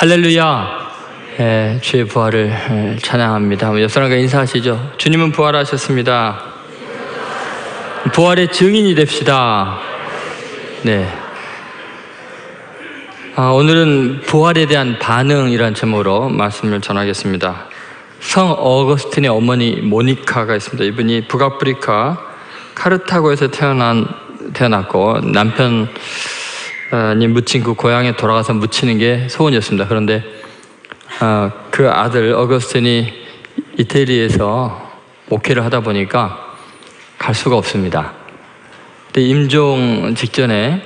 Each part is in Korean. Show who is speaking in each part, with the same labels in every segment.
Speaker 1: 할렐루야. 예, 주의 부활을 예, 찬양합니다. 옆 사람과 인사하시죠. 주님은 부활하셨습니다. 부활의 증인이 됩시다. 네. 아, 오늘은 부활에 대한 반응이란 제목으로 말씀을 전하겠습니다. 성 어거스틴의 어머니 모니카가 있습니다. 이분이 북아프리카 카르타고에서 태어난 태어났고 남편 이 묻힌 그 고향에 돌아가서 묻히는 게 소원이었습니다. 그런데 어, 그 아들 어거스틴이 이태리에서 목회를 하다 보니까 갈 수가 없습니다. 근데 임종 직전에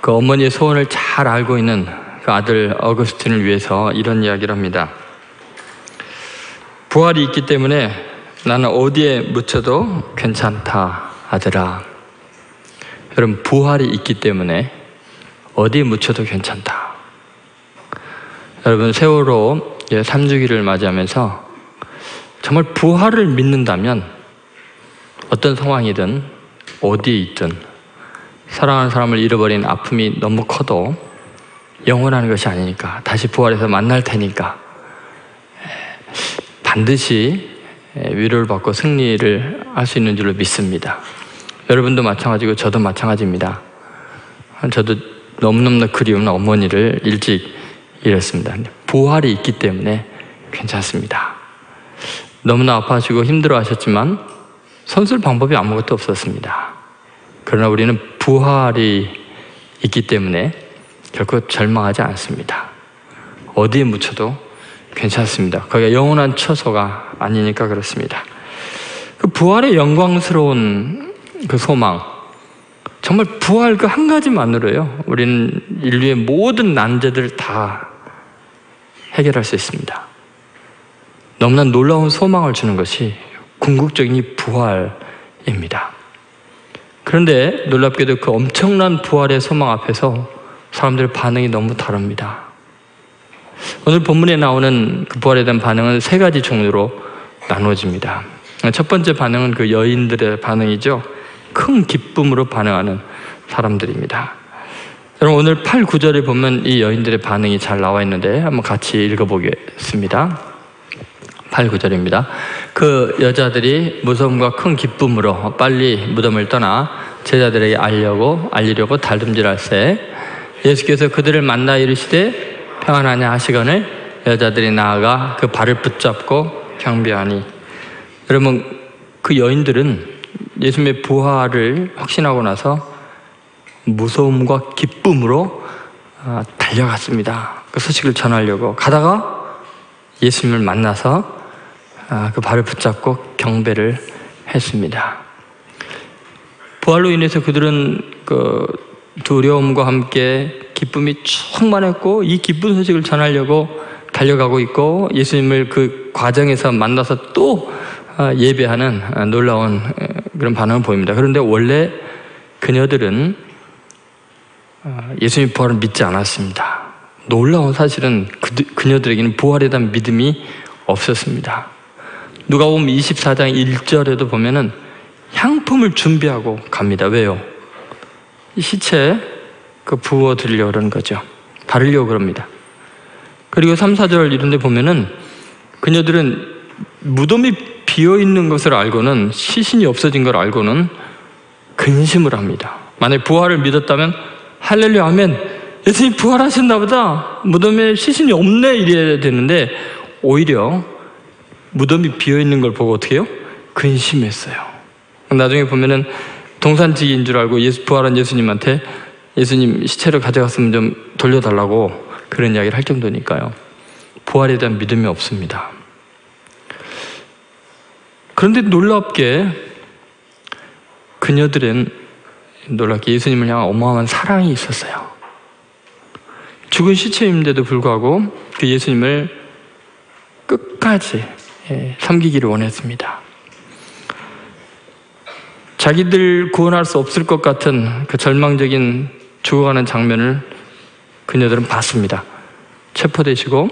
Speaker 1: 그 어머니의 소원을 잘 알고 있는 그 아들 어거스틴을 위해서 이런 이야기를 합니다. 부활이 있기 때문에 나는 어디에 묻혀도 괜찮다, 아들아. 여러분, 부활이 있기 때문에 어디에 묻혀도 괜찮다. 여러분, 세월호 3주기를 맞이하면서 정말 부활을 믿는다면 어떤 상황이든 어디에 있든 사랑하는 사람을 잃어버린 아픔이 너무 커도 영원한 것이 아니니까 다시 부활해서 만날 테니까 반드시 위로를 받고 승리를 할 수 있는 줄로 믿습니다. 여러분도 마찬가지고 저도 마찬가지입니다. 저도 너무너무 그리운 어머니를 일찍 잃었습니다. 부활이 있기 때문에 괜찮습니다. 너무나 아파하시고 힘들어 하셨지만 선술 방법이 아무것도 없었습니다. 그러나 우리는 부활이 있기 때문에 결코 절망하지 않습니다. 어디에 묻혀도 괜찮습니다. 거기가 영원한 처소가 아니니까 그렇습니다. 그 부활의 영광스러운 그 소망, 정말 부활 그 한 가지만으로요, 우리는 인류의 모든 난제들을 다 해결할 수 있습니다. 너무나 놀라운 소망을 주는 것이 궁극적인 이 부활입니다. 그런데 놀랍게도 그 엄청난 부활의 소망 앞에서 사람들의 반응이 너무 다릅니다. 오늘 본문에 나오는 그 부활에 대한 반응은 세 가지 종류로 나누어집니다. 첫 번째 반응은 그 여인들의 반응이죠. 큰 기쁨으로 반응하는 사람들입니다. 여러분 오늘 8, 9절에 보면 이 여인들의 반응이 잘 나와 있는데 한번 같이 읽어보겠습니다. 8, 9절입니다. 그 여자들이 무서움과 큰 기쁨으로 빨리 무덤을 떠나 제자들에게 알려고 알리려고 달듬질할세 예수께서 그들을 만나 이르시되 평안하냐 하시거늘 여자들이 나아가 그 발을 붙잡고 경배하니 여러분 그 여인들은 예수님의 부활을 확신하고 나서 무서움과 기쁨으로 달려갔습니다. 그 소식을 전하려고 가다가 예수님을 만나서 그 발을 붙잡고 경배를 했습니다. 부활로 인해서 그들은 그 두려움과 함께 기쁨이 충만했고 이 기쁜 소식을 전하려고 달려가고 있고 예수님을 그 과정에서 만나서 또 예배하는 놀라운 그런 반응을 보입니다. 그런데 원래 그녀들은 예수님 부활을 믿지 않았습니다. 놀라운 사실은 그 녀들에게는 부활에 대한 믿음이 없었습니다. 누가 보면 24장 1절에도 보면은 향품을 준비하고 갑니다. 왜요? 시체 그 부어 드리려고 그러는 거죠. 바르려고 그럽니다. 그리고 3, 4절 이런 데 보면은 그녀들은 무덤이 비어 있는 것을 알고는 시신이 없어진 걸 알고는 근심을 합니다. 만약 부활을 믿었다면 할렐루야 하면 예수님 부활하셨나 보다. 무덤에 시신이 없네 이래야 되는데 오히려 무덤이 비어 있는 걸 보고 어떻게 해요? 근심했어요. 나중에 보면은 동산지기인 줄 알고 예수 부활한 예수님한테 예수님 시체를 가져갔으면 좀 돌려달라고 그런 이야기를 할 정도니까요. 부활에 대한 믿음이 없습니다. 그런데 놀랍게 그녀들은 놀랍게 예수님을 향한 어마어마한 사랑이 있었어요. 죽은 시체임에도 불구하고 그 예수님을 끝까지 섬기기를 원했습니다. 자기들 구원할 수 없을 것 같은 그 절망적인 죽어가는 장면을 그녀들은 봤습니다. 체포되시고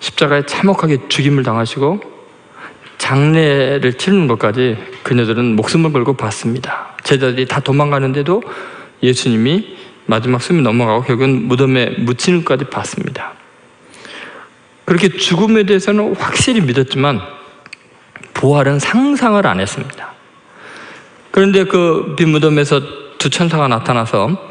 Speaker 1: 십자가에 참혹하게 죽임을 당하시고 장례를 치르는 것까지 그녀들은 목숨을 걸고 봤습니다. 제자들이 다 도망가는데도 예수님이 마지막 숨이 넘어가고 결국은 무덤에 묻히는 것까지 봤습니다. 그렇게 죽음에 대해서는 확실히 믿었지만 부활은 상상을 안 했습니다. 그런데 그 빈무덤에서 두 천사가 나타나서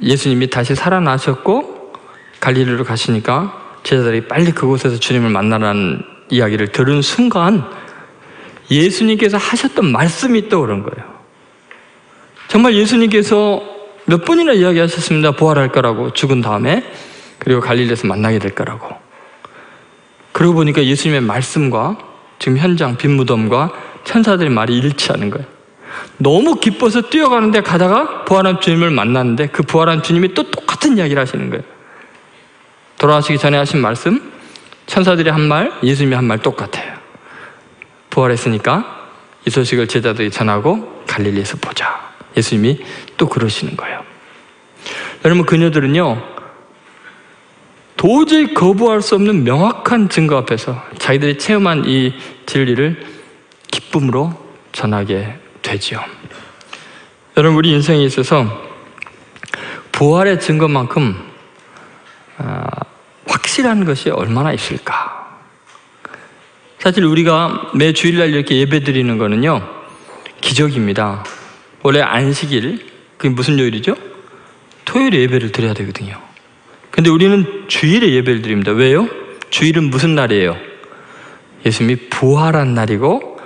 Speaker 1: 예수님이 다시 살아나셨고 갈릴리로 가시니까 제자들이 빨리 그곳에서 주님을 만나라는 이야기를 들은 순간 예수님께서 하셨던 말씀이 떠오른 거예요. 정말 예수님께서 몇 번이나 이야기하셨습니다. 부활할 거라고 죽은 다음에 그리고 갈릴리에서 만나게 될 거라고. 그러고 보니까 예수님의 말씀과 지금 현장 빈무덤과 천사들의 말이 일치하는 거예요. 너무 기뻐서 뛰어가는데 가다가 부활한 주님을 만났는데 그 부활한 주님이 또 똑같은 이야기를 하시는 거예요. 돌아가시기 전에 하신 말씀, 천사들이 한 말, 예수님이 한 말 똑같아요. 부활했으니까 이 소식을 제자들이 전하고 갈릴리에서 보자. 예수님이 또 그러시는 거예요. 여러분, 그녀들은요, 도저히 거부할 수 없는 명확한 증거 앞에서 자기들이 체험한 이 진리를 기쁨으로 전하게 되지요. 여러분, 우리 인생에 있어서 부활의 증거만큼 아, 확실한 것이 얼마나 있을까? 사실 우리가 매 주일날 이렇게 예배 드리는 거는요, 기적입니다. 원래 안식일, 그게 무슨 요일이죠? 토요일에 예배를 드려야 되거든요. 근데 우리는 주일에 예배를 드립니다. 왜요? 주일은 무슨 날이에요? 예수님이 부활한 날이고,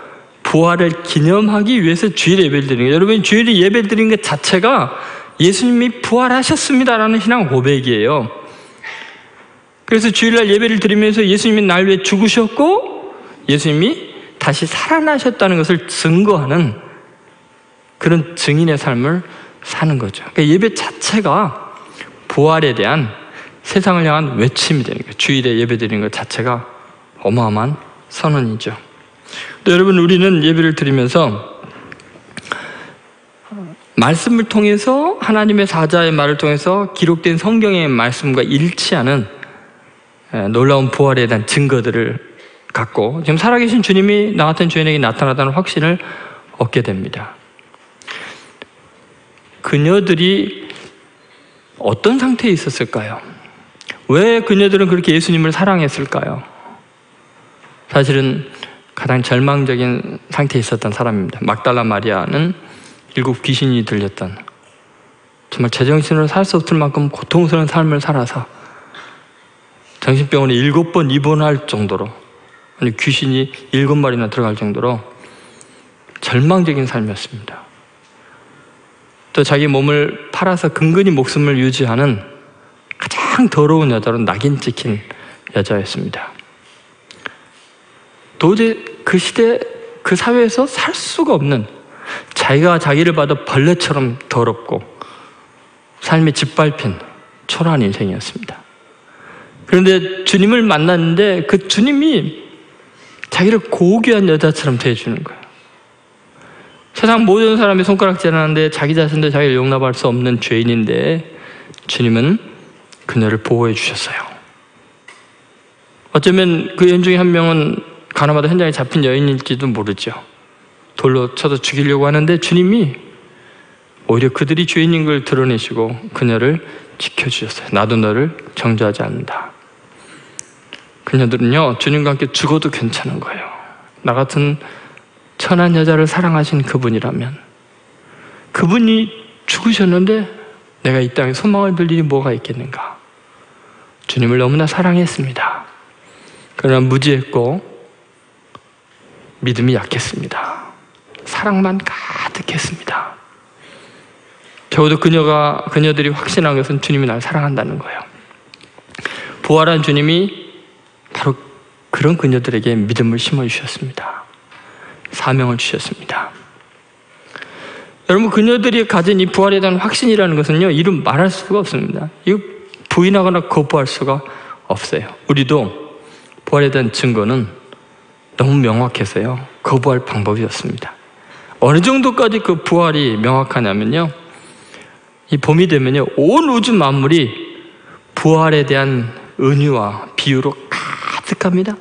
Speaker 1: 부활을 기념하기 위해서 주일에 예배를 드리는 거예요. 여러분, 주일에 예배 드리는 것 자체가 예수님이 부활하셨습니다라는 신앙 고백이에요. 그래서 주일날 예배를 드리면서 예수님이 날 위해 죽으셨고, 예수님이 다시 살아나셨다는 것을 증거하는 그런 증인의 삶을 사는 거죠. 그러니까 예배 자체가 부활에 대한 세상을 향한 외침이 되는 거예요. 주일에 예배 드리는 것 자체가 어마어마한 선언이죠. 또 여러분, 우리는 예배를 드리면서 말씀을 통해서 하나님의 사자의 말을 통해서 기록된 성경의 말씀과 일치하는 놀라운 부활에 대한 증거들을 갖고 지금 살아계신 주님이 나 같은 죄인에게 나타나다는 확신을 얻게 됩니다. 그녀들이 어떤 상태에 있었을까요? 왜 그녀들은 그렇게 예수님을 사랑했을까요? 사실은 가장 절망적인 상태에 있었던 사람입니다. 막달라 마리아는 일곱 귀신이 들렸던 정말 제정신으로 살 수 없을 만큼 고통스러운 삶을 살아서 정신병원에 일곱 번 입원할 정도로 아니 귀신이 일곱 마리나 들어갈 정도로 절망적인 삶이었습니다. 또 자기 몸을 팔아서 근근히 목숨을 유지하는 가장 더러운 여자로 낙인 찍힌 여자였습니다. 도저히 그 시대, 그 사회에서 살 수가 없는 자기가 자기를 봐도 벌레처럼 더럽고 삶이 짓밟힌 초라한 인생이었습니다. 그런데 주님을 만났는데 그 주님이 자기를 고귀한 여자처럼 대해주는 거예요. 세상 모든 사람이 손가락질 하는데 자기 자신도 자기를 용납할 수 없는 죄인인데 주님은 그녀를 보호해 주셨어요. 어쩌면 그 여인 중에 한 명은 가나마다 현장에 잡힌 여인일지도 모르죠. 돌로 쳐서 죽이려고 하는데 주님이 오히려 그들이 죄인인 걸 드러내시고 그녀를 지켜주셨어요. 나도 너를 정죄하지 않는다. 그녀들은요, 주님과 함께 죽어도 괜찮은 거예요. 나 같은 천한 여자를 사랑하신 그분이라면 그분이 죽으셨는데 내가 이 땅에 소망을 빌 일이 뭐가 있겠는가? 주님을 너무나 사랑했습니다. 그러나 무지했고 믿음이 약했습니다. 사랑만 가득했습니다. 겨우도 그녀가 그녀들이 확신한 것은 주님이 날 사랑한다는 거예요. 부활한 주님이 바로 그런 그녀들에게 믿음을 심어 주셨습니다. 사명을 주셨습니다. 여러분 그녀들이 가진 이 부활에 대한 확신이라는 것은요 이름 말할 수가 없습니다. 이거 부인하거나 거부할 수가 없어요. 우리도 부활에 대한 증거는 너무 명확해서요 거부할 방법이 없습니다. 어느 정도까지 그 부활이 명확하냐면요 이 봄이 되면요 온 우주 만물이 부활에 대한 은유와 비유로 가득합니다.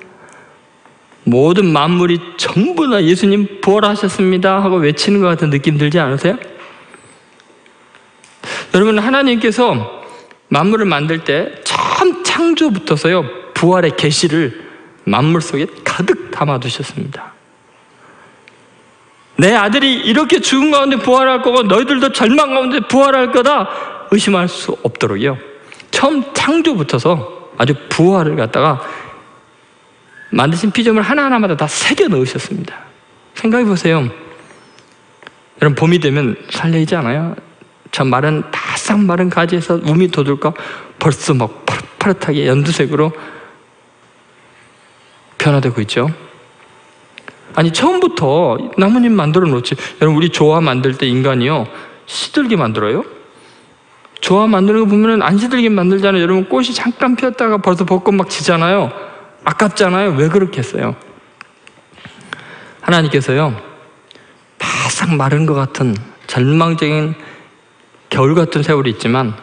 Speaker 1: 모든 만물이 전부 다 예수님 부활하셨습니다 하고 외치는 것 같은 느낌 들지 않으세요? 여러분 하나님께서 만물을 만들 때 처음 창조부터서요 부활의 계시를 만물 속에 가득 담아 두셨습니다. 내 아들이 이렇게 죽은 가운데 부활할 거고 너희들도 절망 가운데 부활할 거다 의심할 수 없도록요. 처음 창조부터서 아주 부활을 갖다가 만드신 피조물 하나하나마다 다 새겨 넣으셨습니다. 생각해 보세요. 여러분 봄이 되면 설레이지 않아요? 저 마른 바싹 마른 가지에서 우미 돋을까 벌써 막 파릇파릇하게 연두색으로 변화되고 있죠. 아니 처음부터 나뭇잎 만들어 놓지. 여러분 우리 조화 만들 때 인간이요 시들게 만들어요. 조화 만드는 거 보면은 안 시들게 만들잖아요. 여러분 꽃이 잠깐 피었다가 벌써 벚꽃 막 지잖아요. 아깝잖아요. 왜 그렇게 했어요? 하나님께서요 바싹 마른 것 같은 절망적인 겨울 같은 세월이 있지만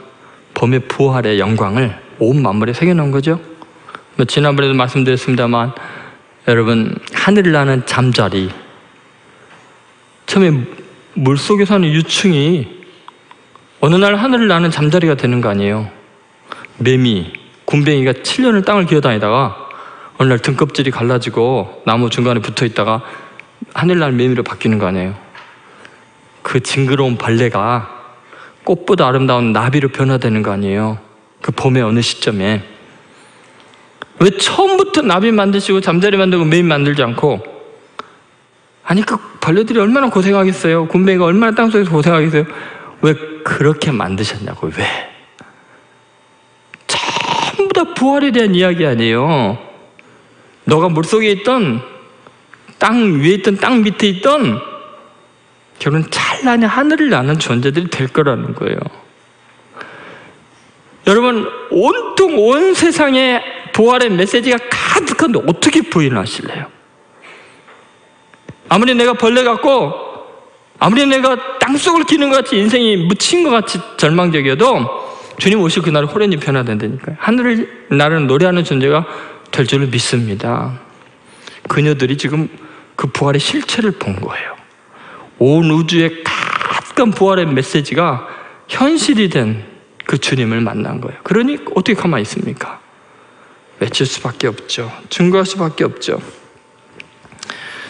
Speaker 1: 봄의 부활의 영광을 온 만물에 새겨놓은 거죠. 뭐 지난번에도 말씀드렸습니다만 여러분 하늘을 나는 잠자리 처음에 물속에 사는 유충이 어느 날 하늘을 나는 잠자리가 되는 거 아니에요. 매미, 굼벵이가 7년을 땅을 기어다니다가 어느 날 등껍질이 갈라지고 나무 중간에 붙어 있다가 하늘 날 매미로 바뀌는 거 아니에요. 그 징그러운 벌레가 꽃보다 아름다운 나비로 변화되는 거 아니에요. 그 봄의 어느 시점에. 왜 처음부터 나비 만드시고 잠자리 만들고 매미 만들지 않고 아니 그 벌레들이 얼마나 고생하겠어요. 굼벵이가 얼마나 땅속에서 고생하겠어요. 왜 그렇게 만드셨냐고 왜? 전부 다 부활에 대한 이야기 아니에요. 너가 물속에 있던 땅 위에 있던 땅 밑에 있던 결국은 찬란히 하늘을 나는 존재들이 될 거라는 거예요. 여러분 온통 온 세상에 부활의 메시지가 가득한데 어떻게 부인하실래요? 아무리 내가 벌레 같고 아무리 내가 땅속을 기는 것 같이 인생이 묻힌 것 같이 절망적이어도 주님 오실 그날 호련히 변화된다니까요. 하늘을 나를 노래하는 존재가 될 줄을 믿습니다. 그녀들이 지금 그 부활의 실체를 본 거예요. 온 우주의 가득한 부활의 메시지가 현실이 된 그 주님을 만난 거예요. 그러니 어떻게 가만히 있습니까? 외칠 수밖에 없죠. 증거할 수밖에 없죠.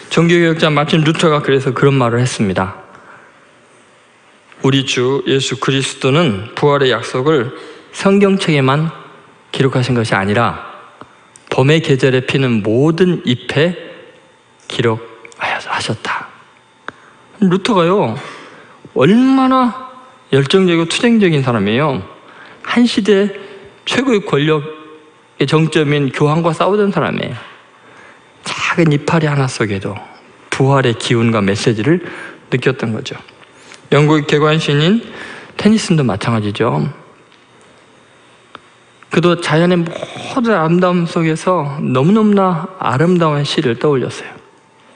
Speaker 1: 종교개혁자 마틴 루터가 그래서 그런 말을 했습니다. 우리 주 예수 그리스도는 부활의 약속을 성경책에만 기록하신 것이 아니라 봄의 계절에 피는 모든 잎에 기록하셨다. 루터가요, 얼마나 열정적이고 투쟁적인 사람이에요. 한 시대 최고의 권력의 정점인 교황과 싸우던 사람이에요. 작은 이파리 하나 속에도 부활의 기운과 메시지를 느꼈던 거죠. 영국 개관신인 테니슨도 마찬가지죠. 그도 자연의 모든 아름다움 속에서 너무너무나 아름다운 시를 떠올렸어요.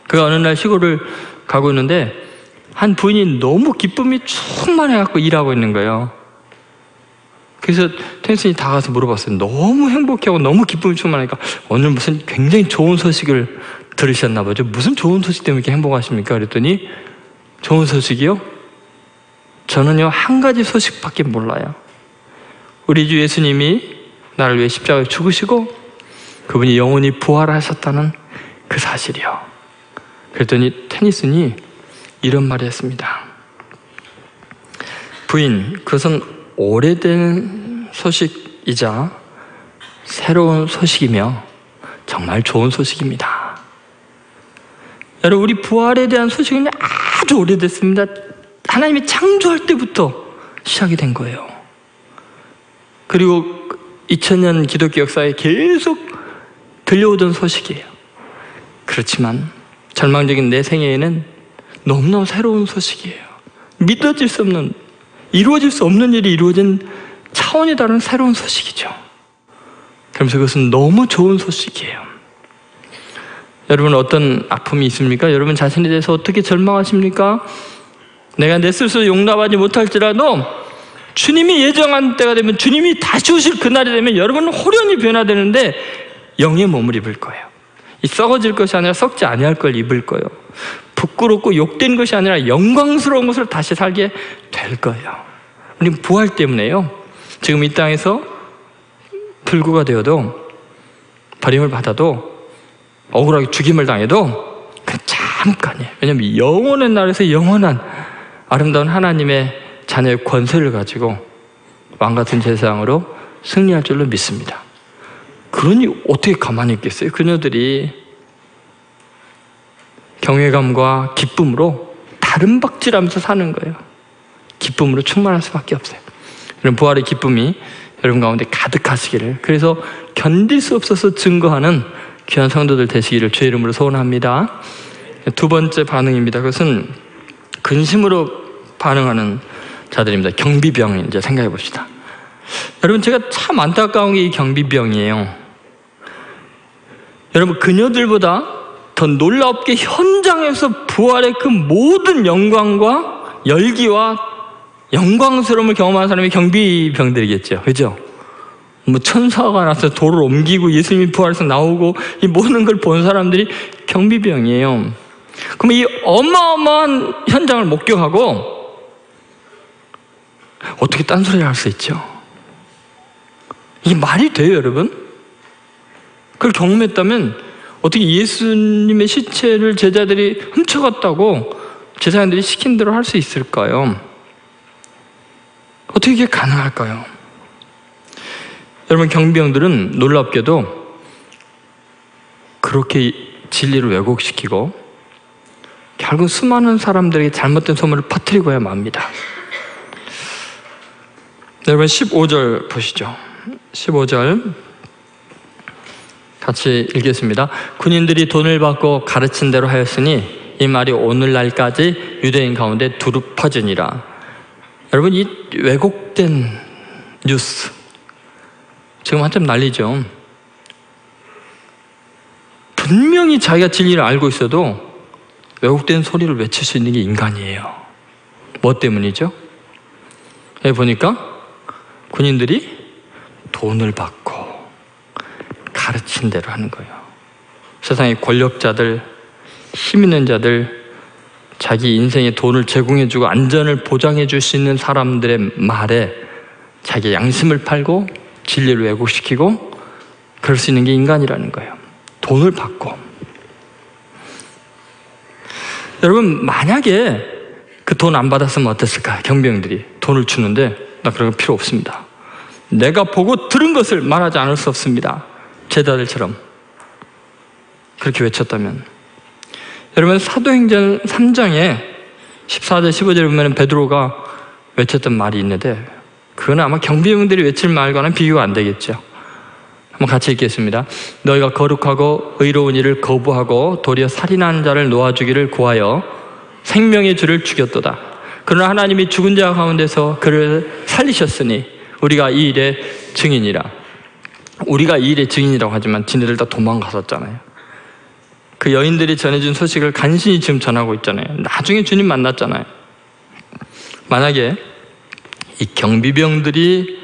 Speaker 1: 그가 어느 날 시골을 가고 있는데 한 부인이 너무 기쁨이 충만해갖고 일하고 있는 거예요. 그래서 텐슨이 다가서 물어봤어요. 너무 행복해하고 너무 기쁨이 충만하니까 오늘 무슨 굉장히 좋은 소식을 들으셨나 보죠. 무슨 좋은 소식 때문에 이렇게 행복하십니까? 그랬더니 좋은 소식이요? 저는요 한 가지 소식밖에 몰라요. 우리 주 예수님이 나를 위해 십자가에 죽으시고 그분이 영원히 부활하셨다는 그 사실이요. 그랬더니 테니슨이 이런 말을 했습니다. 부인, 그것은 오래된 소식이자 새로운 소식이며 정말 좋은 소식입니다. 여러분, 우리 부활에 대한 소식은 아주 오래됐습니다. 하나님이 창조할 때부터 시작이 된 거예요. 그리고 2000년 기독교 역사에 계속 들려오던 소식이에요. 그렇지만 절망적인 내 생애에는 너무너무 새로운 소식이에요. 믿어질 수 없는, 이루어질 수 없는 일이 이루어진 차원이 다른 새로운 소식이죠. 그러면서 그것은 너무 좋은 소식이에요. 여러분 어떤 아픔이 있습니까? 여러분 자신에 대해서 어떻게 절망하십니까? 내가 내 스스로 용납하지 못할지라도 주님이 예정한 때가 되면 주님이 다시 오실 그날이 되면 여러분은 호련히 변화되는데 영의 몸을 입을 거예요. 이 썩어질 것이 아니라 썩지 아니할 걸 입을 거예요. 부끄럽고 욕된 것이 아니라 영광스러운 것을 다시 살게 될 거예요. 우리 부활 때문에요. 지금 이 땅에서 불구가 되어도 버림을 받아도 억울하게 죽임을 당해도 그 잠깐이에요. 왜냐하면 영원의 날에서 영원한 아름다운 하나님의 자녀의 권세를 가지고 왕 같은 제사장으로 승리할 줄로 믿습니다. 그러니 어떻게 가만히 있겠어요? 그녀들이 경외감과 기쁨으로 다른 박질하면서 사는 거예요. 기쁨으로 충만할 수밖에 없어요. 그런 부활의 기쁨이 여러분 가운데 가득하시기를 그래서 견딜 수 없어서 증거하는 귀한 성도들 되시기를 주의 이름으로 소원합니다. 두 번째 반응입니다. 그것은 근심으로 반응하는 자들입니다. 경비병 이제 생각해 봅시다. 여러분 제가 참 안타까운 게 이 경비병이에요. 여러분 그녀들보다 더 놀랍게 현장에서 부활의 그 모든 영광과 열기와 영광스러움을 경험한 사람이 경비병들이겠죠. 그죠? 뭐 천사가 나서 돌을 옮기고 예수님이 부활해서 나오고 이 모든 걸 본 사람들이 경비병이에요. 그럼 이 어마어마한 현장을 목격하고 어떻게 딴소리 할수 있죠? 이게 말이 돼요, 여러분? 그걸 경험했다면 어떻게 예수님의 시체를 제자들이 훔쳐갔다고 제사장들이 시킨 대로 할 수 있을까요? 어떻게 이게 가능할까요? 여러분 경비병들은 놀랍게도 그렇게 진리를 왜곡시키고 결국 수많은 사람들에게 잘못된 소문을 퍼뜨리고야 맙니다. 여러분 15절 보시죠. 15절 같이 읽겠습니다. 군인들이 돈을 받고 가르친 대로 하였으니 이 말이 오늘날까지 유대인 가운데 두루 퍼지니라. 여러분 이 왜곡된 뉴스 지금 한참 난리죠. 분명히 자기가 진리를 알고 있어도 왜곡된 소리를 외칠 수 있는 게 인간이에요. 뭐 때문이죠? 여기 보니까 군인들이 돈을 받고 가르친 대로 하는 거예요. 세상의 권력자들, 힘 있는 자들, 자기 인생의 돈을 제공해주고 안전을 보장해줄 수 있는 사람들의 말에 자기 양심을 팔고 진리를 왜곡시키고 그럴 수 있는 게 인간이라는 거예요. 돈을 받고. 여러분, 만약에 그 돈 안 받았으면 어땠을까? 경비병들이 돈을 주는데 나 그런 거 필요 없습니다. 내가 보고 들은 것을 말하지 않을 수 없습니다. 제자들처럼 그렇게 외쳤다면 여러분 사도행전 3장에 14절 15절에 보면 베드로가 외쳤던 말이 있는데 그건 아마 경비병들이 외칠 말과는 비교가 안 되겠죠. 한번 같이 읽겠습니다. 너희가 거룩하고 의로운 일을 거부하고 도리어 살인한 자를 놓아주기를 구하여 생명의 주를 죽였도다. 그러나 하나님이 죽은 자 가운데서 그를 살리셨으니 우리가 이 일의 증인이라. 우리가 이 일의 증인이라고 하지만 지네들 다 도망갔었잖아요. 그 여인들이 전해준 소식을 간신히 지금 전하고 있잖아요. 나중에 주님 만났잖아요. 만약에 이 경비병들이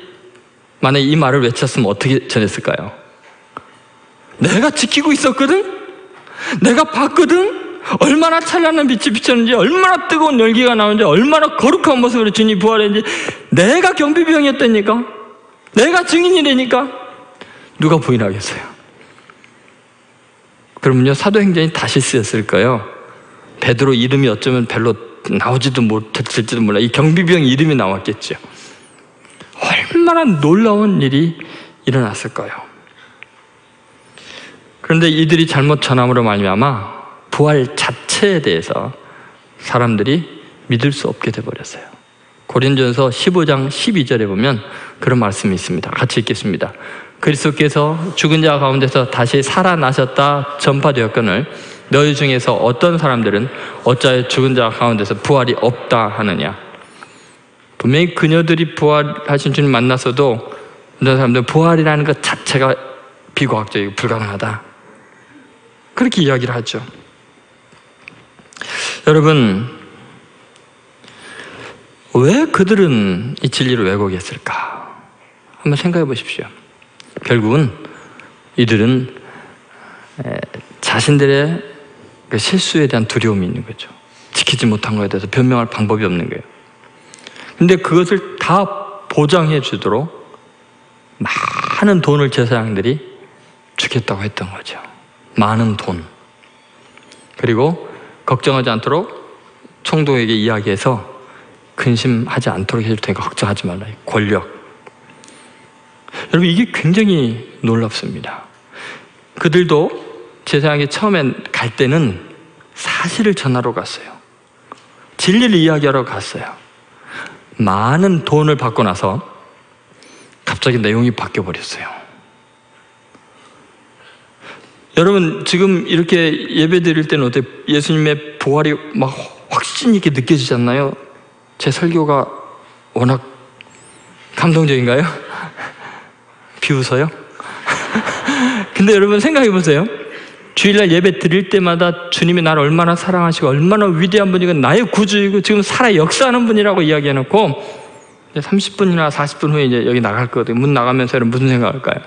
Speaker 1: 만약에 이 말을 외쳤으면 어떻게 전했을까요? 내가 지키고 있었거든? 내가 봤거든? 얼마나 찬란한 빛이 비쳤는지, 얼마나 뜨거운 열기가 나오는지, 얼마나 거룩한 모습으로 주님 부활했는지, 내가 경비병이었다니까? 내가 증인이라니까? 누가 부인하겠어요? 그러면요, 사도행전이 다시 쓰였을까요? 베드로 이름이 어쩌면 별로 나오지도 못했을지도 몰라. 이 경비병 이름이 나왔겠죠. 얼마나 놀라운 일이 일어났을까요? 그런데 이들이 잘못 전함으로 말미암아 부활 자체에 대해서 사람들이 믿을 수 없게 돼 버렸어요. 고린전서 15장 12절에 보면 그런 말씀이 있습니다. 같이 읽겠습니다. 그리스도께서 죽은 자 가운데서 다시 살아나셨다 전파되었거늘 너희 중에서 어떤 사람들은 어찌하여 죽은 자 가운데서 부활이 없다 하느냐? 분명히 그녀들이 부활하신 주님 만났어도 어떤 사람들은 부활이라는 것 자체가 비과학적이고 불가능하다. 그렇게 이야기를 하죠. 여러분 왜 그들은 이 진리를 왜곡했을까? 한번 생각해 보십시오 결국은 이들은 자신들의 그 실수에 대한 두려움이 있는 거죠. 지키지 못한 것에 대해서 변명할 방법이 없는 거예요. 근데 그것을 다 보장해 주도록 많은 돈을 제사장들이 주겠다고 했던 거죠. 많은 돈. 그리고 걱정하지 않도록 총독에게 이야기해서 근심하지 않도록 해줄 테니까 걱정하지 말라. 권력. 여러분, 이게 굉장히 놀랍습니다. 그들도 제사장이 처음엔 갈 때는 사실을 전하러 갔어요. 진리를 이야기하러 갔어요. 많은 돈을 받고 나서 갑자기 내용이 바뀌어 버렸어요. 여러분 지금 이렇게 예배 드릴 때는 어때 예수님의 부활이 막 확신 있게 느껴지지 않나요? 제 설교가 워낙 감동적인가요? 비웃어요? 근데 여러분 생각해 보세요. 주일날 예배 드릴 때마다 주님이 나를 얼마나 사랑하시고 얼마나 위대한 분이고 나의 구주이고 지금 살아 역사하는 분이라고 이야기해 놓고 30분이나 40분 후에 이제 여기 나갈 거거든요. 문 나가면서 여러분 무슨 생각할까요?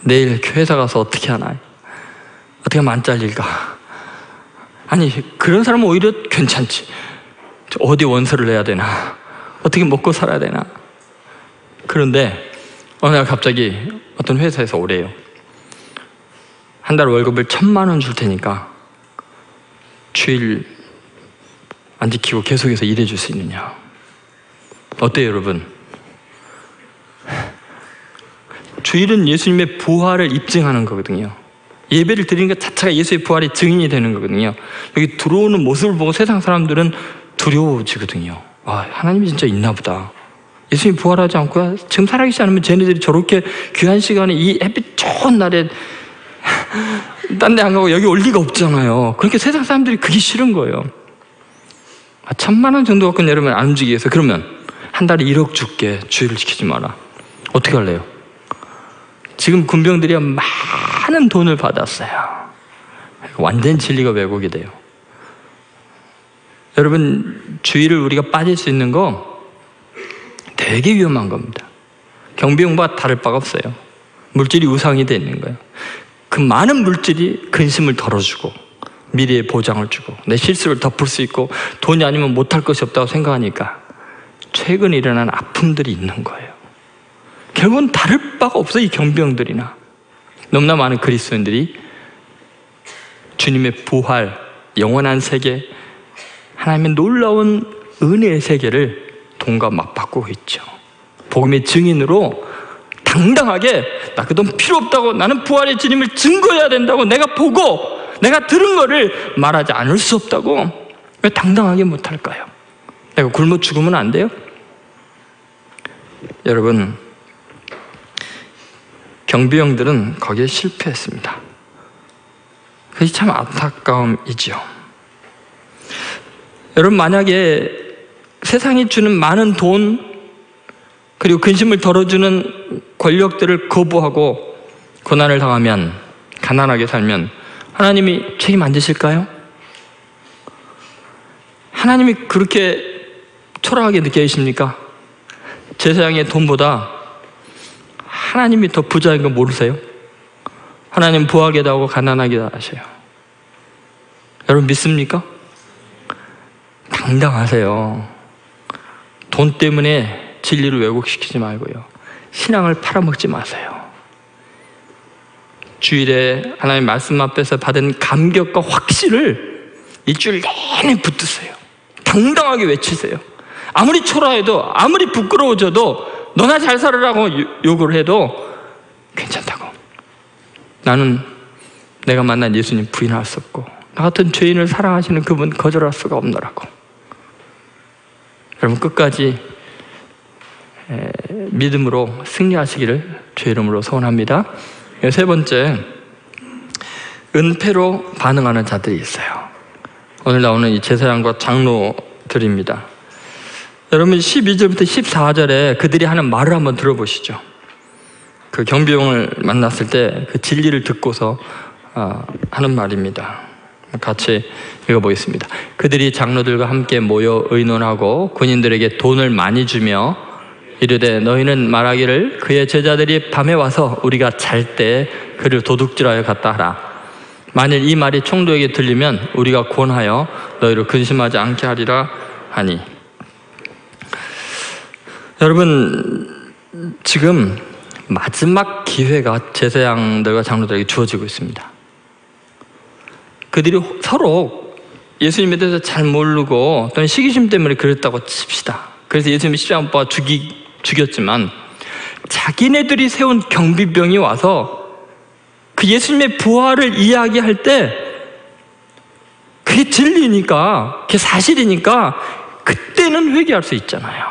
Speaker 1: 내일 회사 가서 어떻게 하나? 어떻게 하면 안 잘릴까? 아니 그런 사람은 오히려 괜찮지. 어디 원서를 내야 되나? 어떻게 먹고 살아야 되나? 그런데 어느 날 갑자기 어떤 회사에서 오래요. 한 달 월급을 천만 원 줄 테니까 주일 안 지키고 계속해서 일해 줄 수 있느냐? 어때요, 여러분? 주일은 예수님의 부활을 입증하는 거거든요. 예배를 드리는 것 자체가 예수의 부활의 증인이 되는 거거든요. 여기 들어오는 모습을 보고 세상 사람들은 두려워지거든요. 아, 하나님이 진짜 있나 보다. 예수님 부활하지 않고 지금 살아계시지 않으면 쟤네들이 저렇게 귀한 시간에 이 햇빛 좋은 날에 딴 데 안 가고 여기 올 리가 없잖아요. 그러니까 세상 사람들이 그게 싫은 거예요. 아, 천만 원 정도 갖고 여러분 안 움직이겠어. 그러면 한 달에 1억 줄게. 주의를 지키지 마라. 어떻게 할래요? 지금 군병들이 많은 돈을 받았어요. 완전 진리가 왜곡이 돼요. 여러분, 주의를 우리가 빠질 수 있는 거 되게 위험한 겁니다. 경비용과 다를 바가 없어요. 물질이 우상이 되는 거예요. 그 많은 물질이 근심을 덜어주고 미래의 보장을 주고 내 실수를 덮을 수 있고 돈이 아니면 못할 것이 없다고 생각하니까 최근 일어난 아픔들이 있는 거예요. 결국은 다를 바가 없어 이 경비병들이나 너무나 많은 그리스도인들이 주님의 부활, 영원한 세계, 하나님의 놀라운 은혜의 세계를 돈과 맞바꾸고 있죠. 복음의 증인으로 당당하게 나 그돈 필요 없다고 나는 부활의 주님을 증거해야 된다고 내가 보고 내가 들은 거를 말하지 않을 수 없다고 왜 당당하게 못할까요? 내가 굶어 죽으면 안 돼요? 여러분 경비병들은 거기에 실패했습니다. 그것이 참 안타까움이지요. 여러분 만약에 세상이 주는 많은 돈 그리고 근심을 덜어주는 권력들을 거부하고 고난을 당하면 가난하게 살면 하나님이 책임 안 지실까요? 하나님이 그렇게 초라하게 느껴지십니까? 제사장의 돈보다 하나님이 더 부자인 거 모르세요? 하나님 부하게도 하고 가난하게도 하셔요. 여러분 믿습니까? 당당하세요. 돈 때문에 진리를 왜곡시키지 말고요. 신앙을 팔아먹지 마세요. 주일에 하나님 말씀 앞에서 받은 감격과 확신을 일주일 내내 붙드세요. 당당하게 외치세요. 아무리 초라해도 아무리 부끄러워져도 너나 잘 살아라고 욕을 해도 괜찮다고. 나는 내가 만난 예수님 부인할 수 없고 나 같은 죄인을 사랑하시는 그분 거절할 수가 없노라고. 여러분 끝까지 믿음으로 승리하시기를 주의 이름으로 소원합니다. 세 번째, 은폐로 반응하는 자들이 있어요. 오늘 나오는 이 제사장과 장로들입니다. 여러분 12절부터 14절에 그들이 하는 말을 한번 들어보시죠. 그 경비용을 만났을 때 그 진리를 듣고서 아, 하는 말입니다. 같이 읽어보겠습니다. 그들이 장로들과 함께 모여 의논하고 군인들에게 돈을 많이 주며 이르되 너희는 말하기를 그의 제자들이 밤에 와서 우리가 잘 때 그를 도둑질하여 갔다 하라. 만일 이 말이 총독에게 들리면 우리가 권하여 너희를 근심하지 않게 하리라 하니. 여러분 지금 마지막 기회가 제사장들과 장로들에게 주어지고 있습니다. 그들이 서로 예수님에 대해서 잘 모르고 또는 시기심 때문에 그랬다고 칩시다. 그래서 예수님이 십자가 죽이, 죽였지만 자기네들이 세운 경비병이 와서 그 예수님의 부활을 이야기할 때 그게 진리니까, 그게 사실이니까 그때는 회개할 수 있잖아요.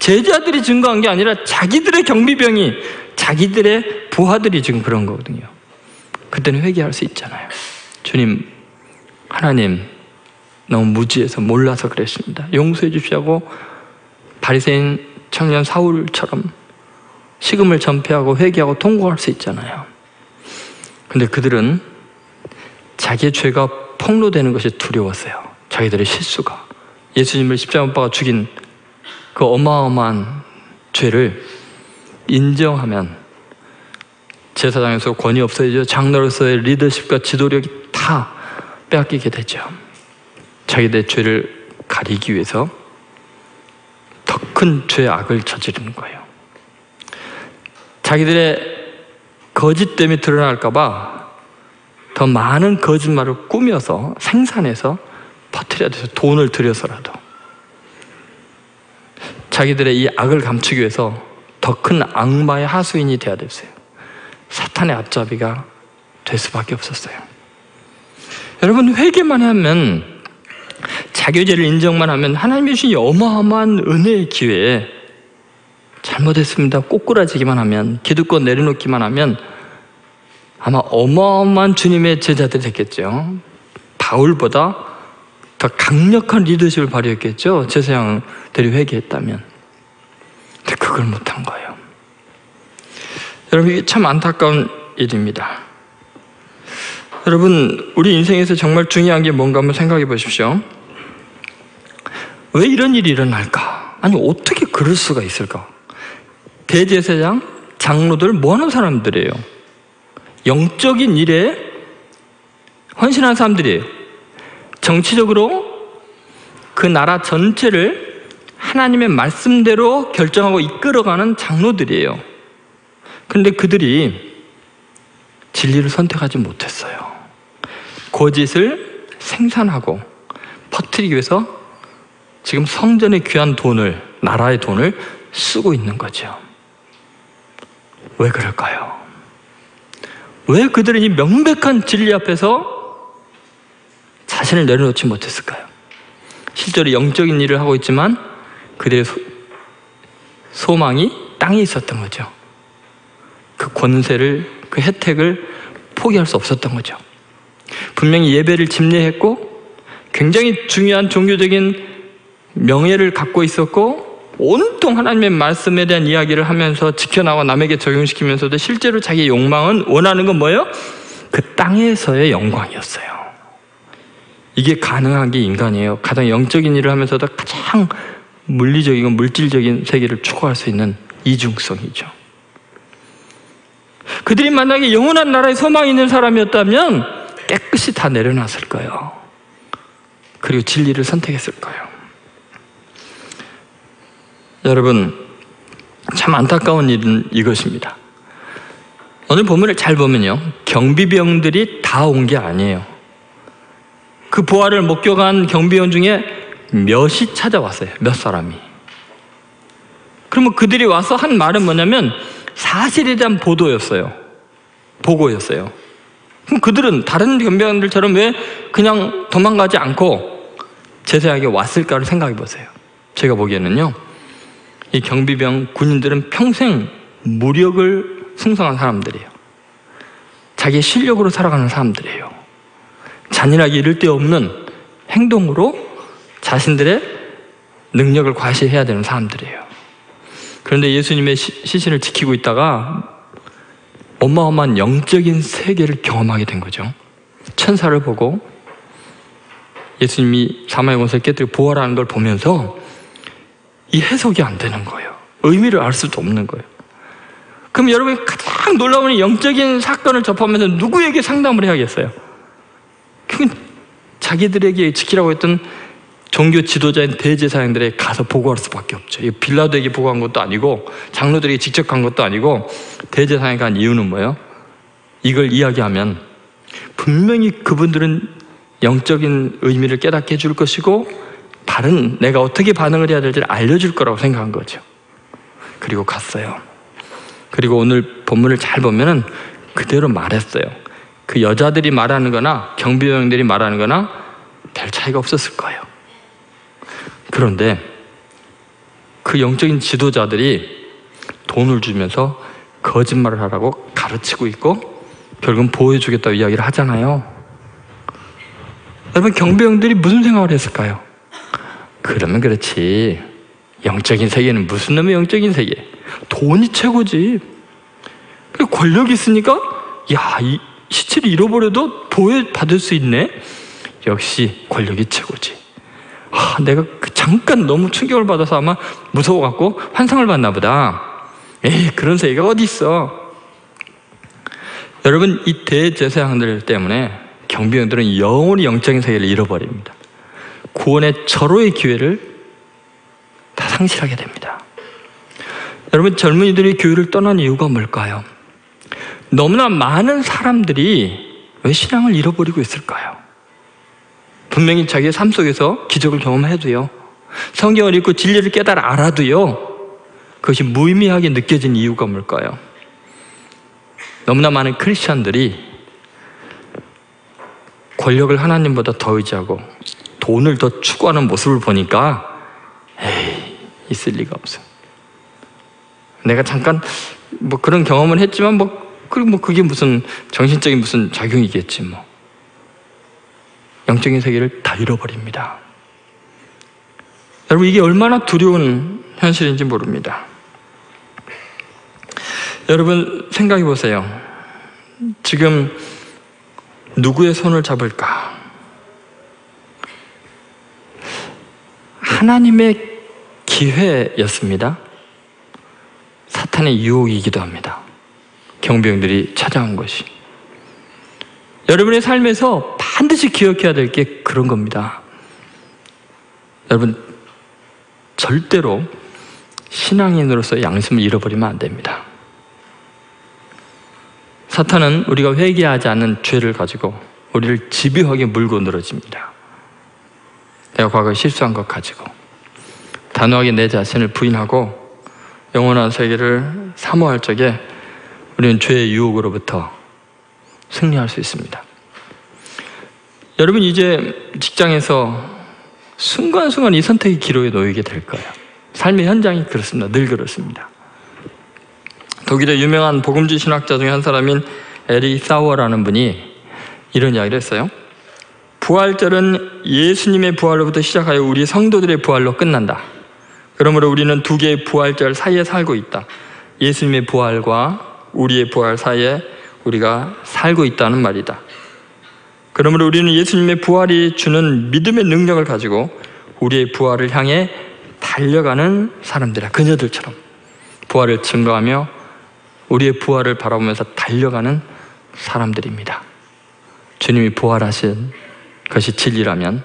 Speaker 1: 제자들이 증거한 게 아니라 자기들의 경비병이 자기들의 부하들이 지금 그런 거거든요. 그때는 회개할 수 있잖아요. 주님, 하나님, 너무 무지해서 몰라서 그랬습니다. 용서해 주시고 바리새인 청년 사울처럼 식음을 전폐하고 회개하고 통곡할 수 있잖아요. 근데 그들은 자기의 죄가 폭로되는 것이 두려웠어요. 자기들의 실수가. 예수님을 십자가 죽인 그 어마어마한 죄를 인정하면 제사장에서 권위 없어지죠. 장로로서의 리더십과 지도력이 다 빼앗기게 되죠. 자기들의 죄를 가리기 위해서 더 큰 죄악을 저지르는 거예요. 자기들의 거짓 됨이 드러날까봐 더 많은 거짓말을 꾸며서 생산해서 퍼뜨려야 돼서 돈을 들여서라도 자기들의 이 악을 감추기 위해서 더 큰 악마의 하수인이 되어야 됐어요. 사탄의 앞잡이가 될 수밖에 없었어요. 여러분 회개만 하면 자교죄를 인정만 하면 하나님이 주신 어마어마한 은혜의 기회에 잘못했습니다. 꼬꾸라지기만 하면 기득권 내려놓기만 하면 아마 어마어마한 주님의 제자들이 됐겠죠. 바울보다 더 강력한 리더십을 발휘했겠죠. 제사장들이 회개했다면. 근데 그걸 못한 거예요. 여러분 이게 참 안타까운 일입니다. 여러분 우리 인생에서 정말 중요한 게 뭔가 한번 생각해 보십시오. 왜 이런 일이 일어날까? 아니 어떻게 그럴 수가 있을까? 대제사장, 장로들 뭐 하는 사람들이에요? 영적인 일에 헌신한 사람들이에요. 정치적으로 그 나라 전체를 하나님의 말씀대로 결정하고 이끌어가는 장로들이에요. 그런데 그들이 진리를 선택하지 못했어요. 거짓을 생산하고 퍼뜨리기 위해서 지금 성전의 귀한 돈을, 나라의 돈을 쓰고 있는 거죠. 왜 그럴까요? 왜 그들은 이 명백한 진리 앞에서 자신을 내려놓지 못했을까요? 실제로 영적인 일을 하고 있지만 그들의 소, 망이 땅에 있었던 거죠. 그 권세를, 그 혜택을 포기할 수 없었던 거죠. 분명히 예배를 집례했고 굉장히 중요한 종교적인 명예를 갖고 있었고 온통 하나님의 말씀에 대한 이야기를 하면서 지켜나와 남에게 적용시키면서도 실제로 자기의 욕망은 원하는 건 뭐예요? 그 땅에서의 영광이었어요. 이게 가능한 게 인간이에요. 가장 영적인 일을 하면서도 가장 물리적이고 물질적인 세계를 추구할 수 있는 이중성이죠. 그들이 만약에 영원한 나라에 소망이 있는 사람이었다면 깨끗이 다 내려놨을 거예요. 그리고 진리를 선택했을 거예요. 여러분, 참 안타까운 일은 이것입니다. 오늘 본문을 잘 보면요. 경비병들이 다 온 게 아니에요. 그 부활을 목격한 경비원 중에 몇이 찾아왔어요. 몇 사람이. 그러면 그들이 와서 한 말은 뭐냐면 사실에 대한 보도였어요. 보고였어요. 그럼 그들은 다른 경비원들처럼 왜 그냥 도망가지 않고 제사하게 왔을까를 생각해 보세요. 제가 보기에는요. 이 경비병 군인들은 평생 무력을 승성한 사람들이에요. 자기의 실력으로 살아가는 사람들이에요. 잔인하게 이를 데 없는 행동으로 자신들의 능력을 과시해야 되는 사람들이에요. 그런데 예수님의 시신을 지키고 있다가 어마어마한 영적인 세계를 경험하게 된 거죠. 천사를 보고 예수님이 사마의 권세를 깨뜨리고 부활하는 걸 보면서 이 해석이 안 되는 거예요. 의미를 알 수도 없는 거예요. 그럼 여러분이 가장 놀라운 영적인 사건을 접하면서 누구에게 상담을 해야겠어요? 그건 자기들에게 지키라고 했던 종교 지도자인 대제사장들에 가서 보고할 수밖에 없죠. 이 빌라도에게 보고한 것도 아니고 장로들에게 직접 간 것도 아니고 대제사장에 간 이유는 뭐예요? 이걸 이야기하면 분명히 그분들은 영적인 의미를 깨닫게 해줄 것이고 다른 내가 어떻게 반응을 해야 될지를 알려줄 거라고 생각한 거죠. 그리고 갔어요. 그리고 오늘 본문을 잘 보면은 그대로 말했어요. 그 여자들이 말하는 거나 경비병들이 말하는 거나 별 차이가 없었을 거예요. 그런데 그 영적인 지도자들이 돈을 주면서 거짓말을 하라고 가르치고 있고 결국은 보호해주겠다고 이야기를 하잖아요. 여러분 경비병들이 무슨 생각을 했을까요? 그러면 그렇지. 영적인 세계는 무슨 놈의 영적인 세계? 돈이 최고지. 그 권력이 있으니까 야, 이 시체를 잃어버려도 보호받을 수 있네. 역시 권력이 최고지. 아, 내가 그 잠깐 너무 충격을 받아서 아마 무서워갖고 환상을 봤나 보다. 에이, 그런 세계가 어디 있어? 여러분, 이 대제사장들 때문에 경비원들은 영원히 영적인 세계를 잃어버립니다. 구원의 절호의 기회를 다 상실하게 됩니다. 여러분, 젊은이들이 교회를 떠난 이유가 뭘까요? 너무나 많은 사람들이 왜 신앙을 잃어버리고 있을까요? 분명히 자기의 삶 속에서 기적을 경험해도요, 성경을 읽고 진리를 깨달아 알아도요, 그것이 무의미하게 느껴진 이유가 뭘까요? 너무나 많은 크리스천들이 권력을 하나님보다 더 의지하고 돈을 더 추구하는 모습을 보니까 에이 있을 리가 없어. 내가 잠깐 뭐 그런 경험을 했지만 뭐 그리고 뭐 그게 무슨 정신적인 무슨 작용이겠지 뭐. 영적인 세계를 다 잃어버립니다. 여러분 이게 얼마나 두려운 현실인지 모릅니다. 여러분 생각해 보세요. 지금 누구의 손을 잡을까? 하나님의 기회였습니다. 사탄의 유혹이기도 합니다. 경비병들이 찾아온 것이. 여러분의 삶에서 반드시 기억해야 될 게 그런 겁니다. 여러분, 절대로 신앙인으로서 양심을 잃어버리면 안 됩니다. 사탄은 우리가 회개하지 않는 죄를 가지고 우리를 집요하게 물고 늘어집니다. 내가 과거에 실수한 것 가지고 단호하게 내 자신을 부인하고 영원한 세계를 사모할 적에 우리는 죄의 유혹으로부터 승리할 수 있습니다. 여러분 이제 직장에서 순간순간 이 선택의 기로에 놓이게 될 거예요. 삶의 현장이 그렇습니다. 늘 그렇습니다. 독일의 유명한 복음주의 신학자 중에 한 사람인 에리 사워라는 분이 이런 이야기를 했어요. 부활절은 예수님의 부활로부터 시작하여 우리 성도들의 부활로 끝난다. 그러므로 우리는 두 개의 부활절 사이에 살고 있다. 예수님의 부활과 우리의 부활 사이에 우리가 살고 있다는 말이다. 그러므로 우리는 예수님의 부활이 주는 믿음의 능력을 가지고 우리의 부활을 향해 달려가는 사람들이야. 그녀들처럼 부활을 증거하며 우리의 부활을 바라보면서 달려가는 사람들입니다. 주님이 부활하신 것이 진리라면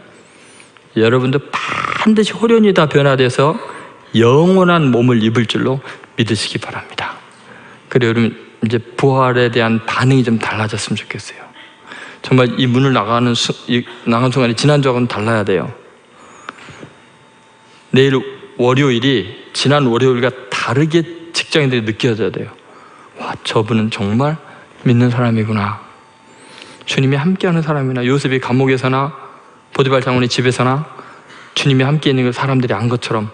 Speaker 1: 여러분도 반드시 호련이 다 변화돼서 영원한 몸을 입을 줄로 믿으시기 바랍니다. 그래 여러분 이제 부활에 대한 반응이 좀 달라졌으면 좋겠어요. 정말 이 문을 나가는 수, 이, 나간 순간에 지난주하고는 달라야 돼요. 내일 월요일이 지난 월요일과 다르게 직장인들이 느껴져야 돼요. 와, 저분은 정말 믿는 사람이구나. 주님이 함께하는 사람이나 요셉이 감옥에서나 보디발 장군의 집에서나 주님이 함께 있는 걸 사람들이 안 것처럼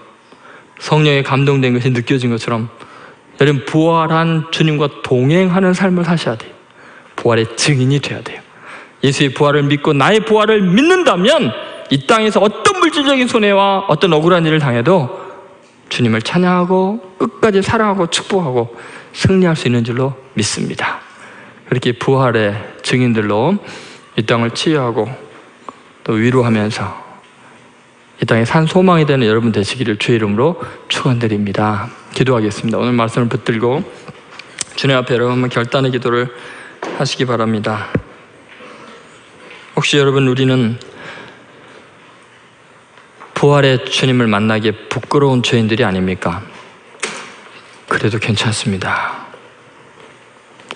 Speaker 1: 성령에 감동된 것이 느껴진 것처럼 여러분 부활한 주님과 동행하는 삶을 사셔야 돼요. 부활의 증인이 돼야 돼요. 예수의 부활을 믿고 나의 부활을 믿는다면 이 땅에서 어떤 물질적인 손해와 어떤 억울한 일을 당해도 주님을 찬양하고 끝까지 사랑하고 축복하고 승리할 수 있는 줄로 믿습니다. 그렇게 부활의 증인들로 이 땅을 치유하고 또 위로하면서 이 땅에 산 소망이 되는 여러분 되시기를 주의 이름으로 축원드립니다. 기도하겠습니다. 오늘 말씀을 붙들고 주님 앞에 여러분 결단의 기도를 하시기 바랍니다. 혹시 여러분 우리는 부활의 주님을 만나기에 부끄러운 죄인들이 아닙니까? 그래도 괜찮습니다.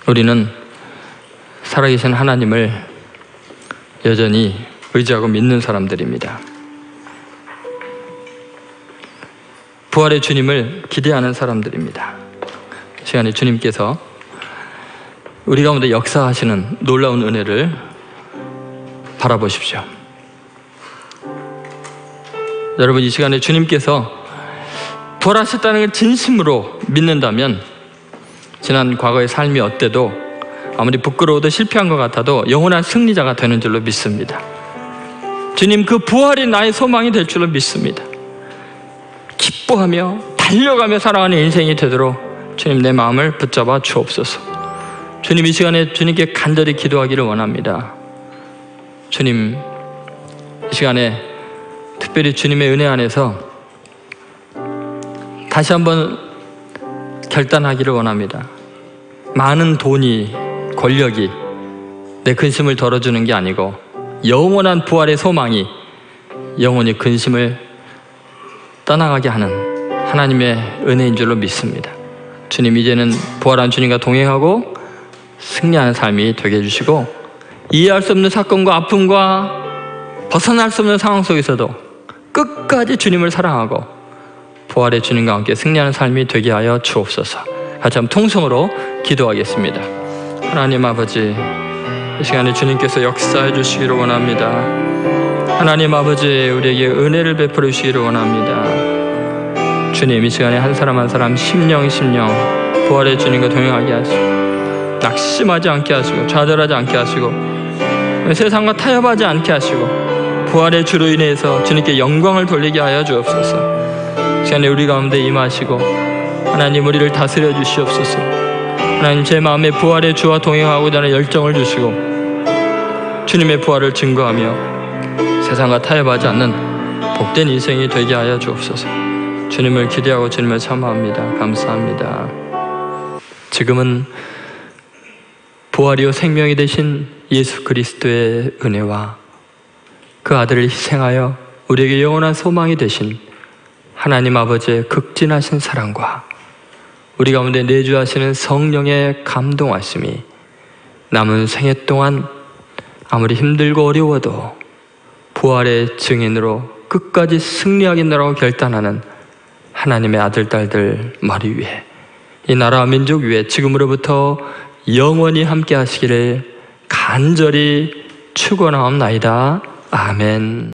Speaker 1: 우리는 살아계신 하나님을 여전히 의지하고 믿는 사람들입니다. 부활의 주님을 기대하는 사람들입니다. 이 시간에 주님께서 우리 가운데 역사하시는 놀라운 은혜를 바라보십시오. 여러분 이 시간에 주님께서 부활하셨다는 걸 진심으로 믿는다면 지난 과거의 삶이 어때도 아무리 부끄러워도 실패한 것 같아도 영원한 승리자가 되는 줄로 믿습니다. 주님 그 부활이 나의 소망이 될 줄로 믿습니다. 기뻐하며 달려가며 살아가는 인생이 되도록 주님 내 마음을 붙잡아 주옵소서. 주님 이 시간에 주님께 간절히 기도하기를 원합니다. 주님 이 시간에 특별히 주님의 은혜 안에서 다시 한번 결단하기를 원합니다. 많은 돈이 권력이 내 근심을 덜어주는 게 아니고 영원한 부활의 소망이 영원히 근심을 떠나가게 하는 하나님의 은혜인 줄로 믿습니다. 주님 이제는 부활한 주님과 동행하고 승리하는 삶이 되게 해주시고 이해할 수 없는 사건과 아픔과 벗어날 수 없는 상황 속에서도 끝까지 주님을 사랑하고 부활의 주님과 함께 승리하는 삶이 되게 하여 주옵소서. 같이 한번 통성으로 기도하겠습니다. 하나님 아버지, 이 시간에 주님께서 역사해 주시기를 원합니다. 하나님 아버지, 우리에게 은혜를 베풀어 주시기를 원합니다. 주님, 이 시간에 한 사람 한 사람 심령 심령 부활의 주님과 동행하게 하시고 낙심하지 않게 하시고 좌절하지 않게 하시고 세상과 타협하지 않게 하시고 부활의 주로 인해서 주님께 영광을 돌리게 하여 주옵소서. 시간에 우리 가운데 임하시고 하나님 우리를 다스려 주시옵소서. 하나님 제 마음에 부활의 주와 동행하고자 하는 열정을 주시고 주님의 부활을 증거하며 세상과 타협하지 않는 복된 인생이 되게 하여 주옵소서. 주님을 기대하고 주님을 참아합니다. 감사합니다. 지금은 부활이요 생명이 되신 예수 그리스도의 은혜와 그 아들을 희생하여 우리에게 영원한 소망이 되신 하나님 아버지의 극진하신 사랑과 우리 가운데 내주하시는 성령의 감동하심이 남은 생애 동안 아무리 힘들고 어려워도 부활의 증인으로 끝까지 승리하겠노라고 결단하는 하나님의 아들, 딸들 머리 위에 이 나라와 민족 위에 지금으로부터 영원히 함께 하시기를 간절히 축원하옵나이다. 아멘.